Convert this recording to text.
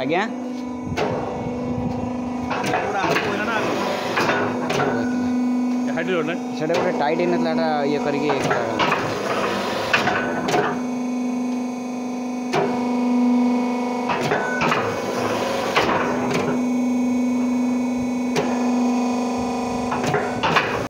ଆଜ୍ଞା ସେଇଟା ଗୋଟେ ଟାଇଟ୍ ହେଇନଥିଲା ଏଇଟା ଇଏ କରିକି